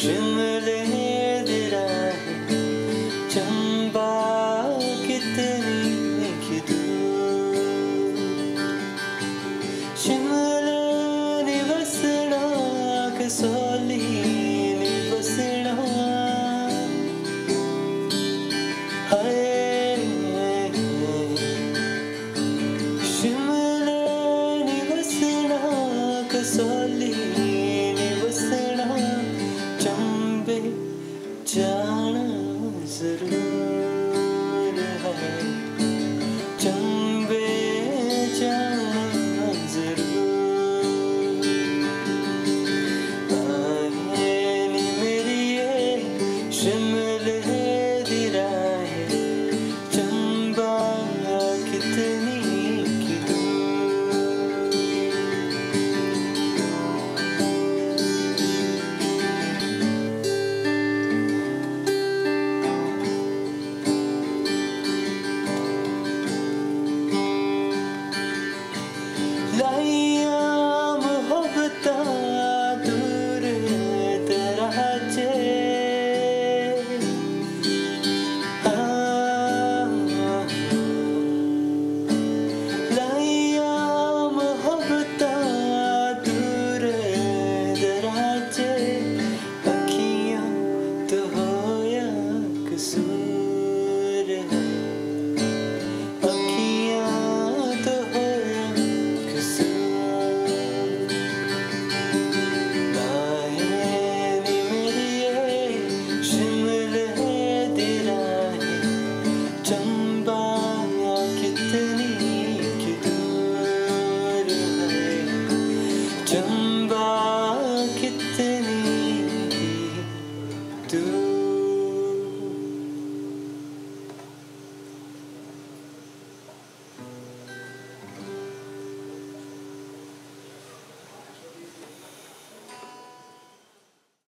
Şimdi சொல்லி நிவசனா चंबे जाना जरूर है चंबे जाना जरूर मेरी ये शिमला